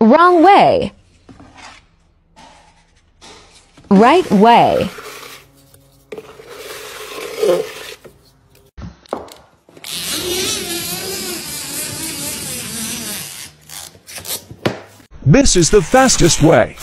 Wrong way. Right way. This is the fastest way.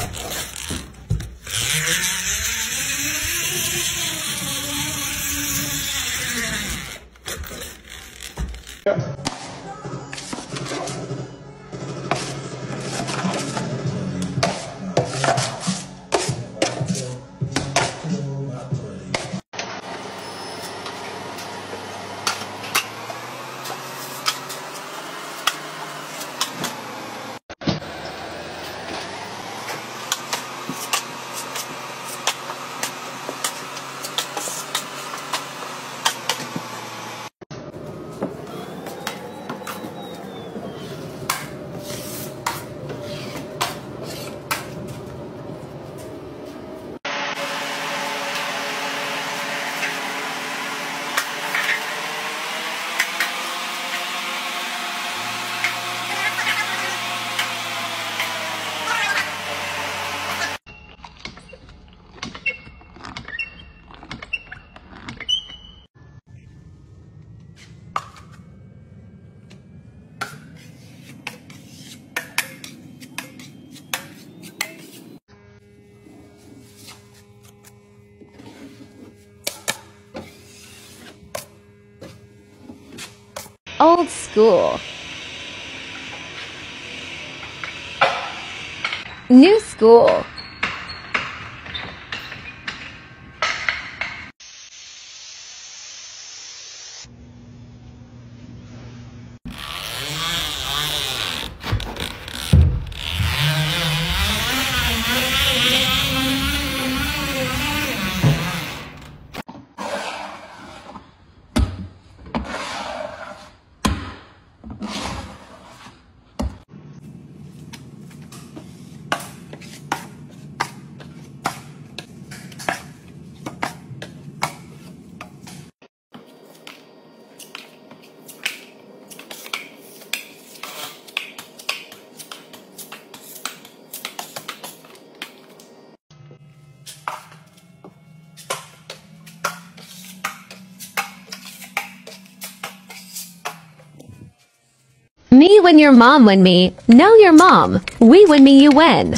Old school. New school. Me win your mom win me. No your mom. We win me you win.